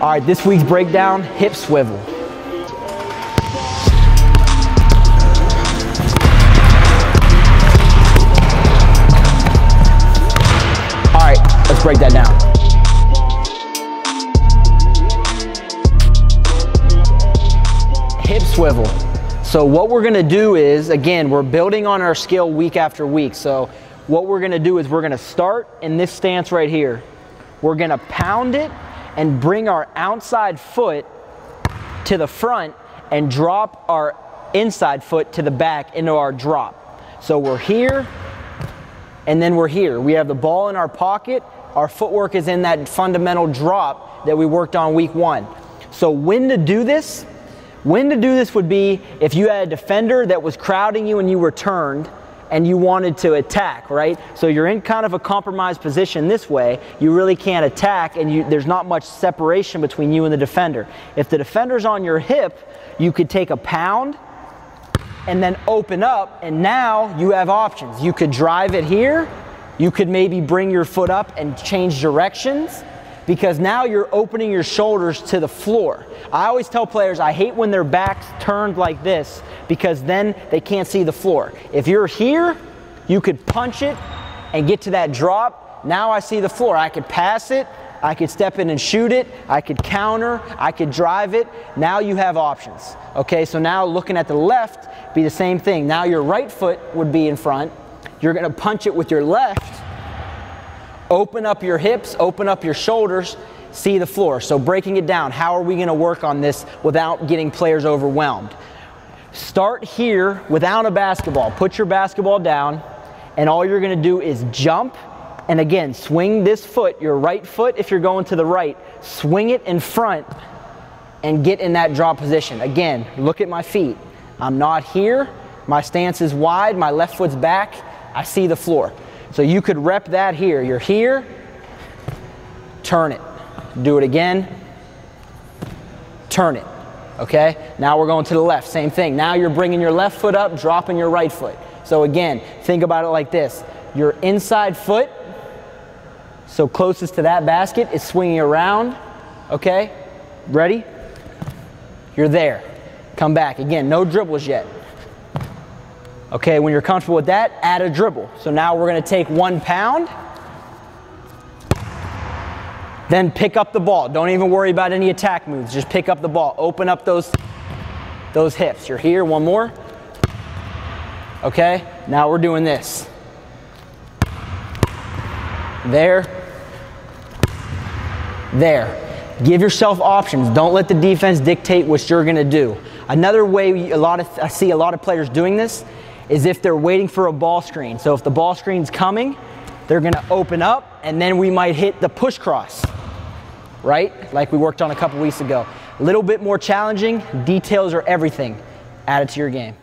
All right, this week's breakdown, hip swivel. All right, let's break that down. Hip swivel. So what we're gonna do is, again, we're building on our skill week after week. So what we're gonna do is we're gonna start in this stance right here. We're gonna pound it and bring our outside foot to the front and drop our inside foot to the back into our drop. So we're here and then we're here. We have the ball in our pocket. Our footwork is in that fundamental drop that we worked on week one. So when to do this, when to do this would be if you had a defender that was crowding you and you were turned and you wanted to attack, right? So you're in kind of a compromised position this way. You really can't attack and you, there's not much separation between you and the defender. If the defender's on your hip, you could take a pound and then open up and now you have options. You could drive it here. You could maybe bring your foot up and change directions because now you're opening your shoulders to the floor. I always tell players I hate when their backs turned like this because then they can't see the floor. If you're here, you could punch it and get to that drop. Now I see the floor. I could pass it, I could step in and shoot it, I could counter, I could drive it. Now you have options. Okay, so now looking at the left, be the same thing. Now your right foot would be in front. You're gonna punch it with your left Open up your hips, open up your shoulders, see the floor. So breaking it down, how are we gonna work on this without getting players overwhelmed? Start here without a basketball. Put your basketball down and all you're gonna do is jump and again, swing this foot, your right foot if you're going to the right, swing it in front and get in that drop position. Again, look at my feet. I'm not here, my stance is wide, my left foot's back, I see the floor. So you could rep that here. You're here, turn it. Do it again, turn it. Okay? Now we're going to the left. Same thing. Now you're bringing your left foot up, dropping your right foot. So again, think about it like this. Your inside foot, so closest to that basket, is swinging around. Okay? Ready? You're there. Come back. Again, no dribbles yet. Okay, when you're comfortable with that, add a dribble. So now we're gonna take one pound, then pick up the ball. Don't even worry about any attack moves. Just pick up the ball. Open up those, those hips. You're here, one more. Okay, now we're doing this. There, there. Give yourself options. Don't let the defense dictate what you're gonna do. Another way a lot of, I see a lot of players doing this is if they're waiting for a ball screen. So if the ball screen's coming, they're gonna open up and then we might hit the push cross, right? Like we worked on a couple weeks ago. A little bit more challenging, details are everything. Add it to your game.